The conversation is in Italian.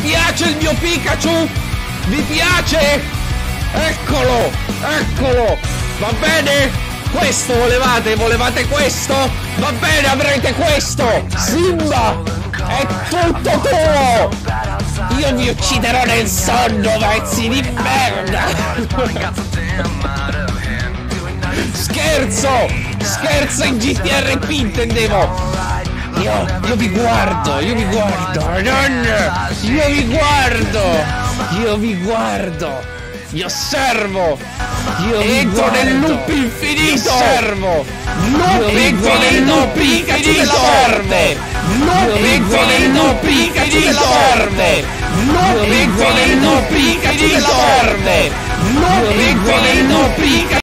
piace il mio Pikachu? Vi piace? Eccolo! Eccolo! Va bene? Questo volevate? Volevate questo? Va bene, avrete questo! Simba! È tutto tuo! Io vi ucciderò nel sonno, pezzi di merda! Scherzo! Scherzo in GTRP intendevo! Io, io vi guardo, io vi guardo, madonna! Io vi guardo! Io vi guardo! Vi osservo! Io Entro nel loop infinito! Osservo! Loop Entro nel loop infinito! Loop Entro nel loop infinito! Loop Entro nel loop infinito! Loop Entro nel loop infinito!